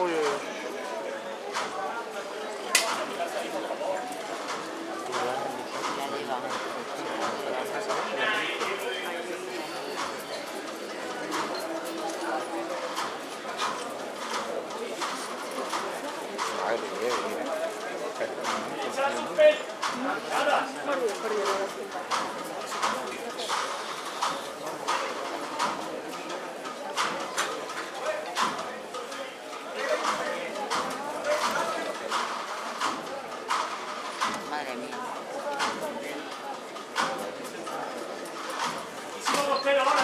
おいおいやだ。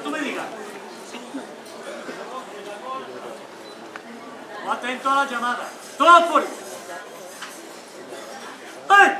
que tú me digas. Atento a la llamada. ¡Toma por! ¡Ay!